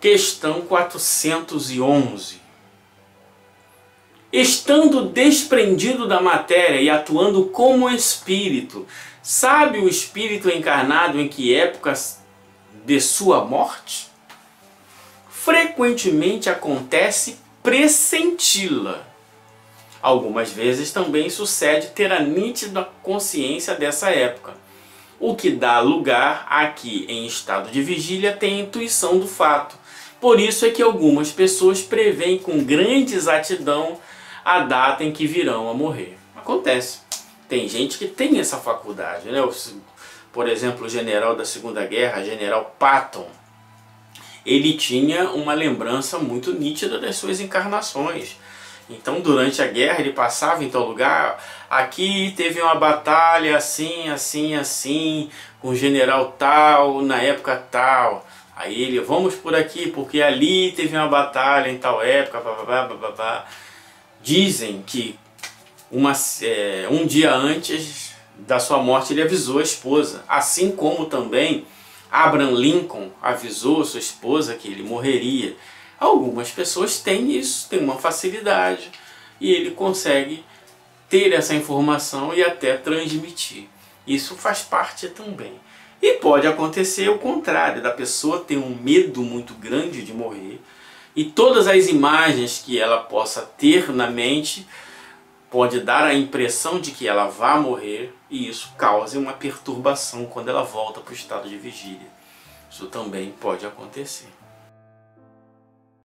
Questão 411. Estando desprendido da matéria e atuando como espírito, sabe o espírito encarnado em que épocas de sua morte? Frequentemente acontece pressenti-la. Algumas vezes também sucede ter a nítida consciência dessa época o que dá lugar a que, em estado de vigília, tenha intuição do fato. Por isso é que algumas pessoas preveem com grande exatidão a data em que virão a morrer. Acontece. Tem gente que tem essa faculdade. Né? Por exemplo, o general da Segunda Guerra, general Patton, ele tinha uma lembrança muito nítida das suas encarnações. Então, durante a guerra, ele passava em tal lugar. Aqui teve uma batalha assim, assim, assim, com o general tal, na época tal. Aí ele, vamos por aqui, porque ali teve uma batalha em tal época. Blá, blá, blá, Dizem que uma, é, um dia antes da sua morte ele avisou a esposa. Assim como também Abraham Lincoln avisou sua esposa que ele morreria. Algumas pessoas têm isso, têm uma facilidade e ele consegue ter essa informação e até transmitir. Isso faz parte também. E pode acontecer o contrário, da pessoa ter um medo muito grande de morrer e todas as imagens que ela possa ter na mente pode dar a impressão de que ela vai morrer e isso cause uma perturbação quando ela volta para o estado de vigília. Isso também pode acontecer.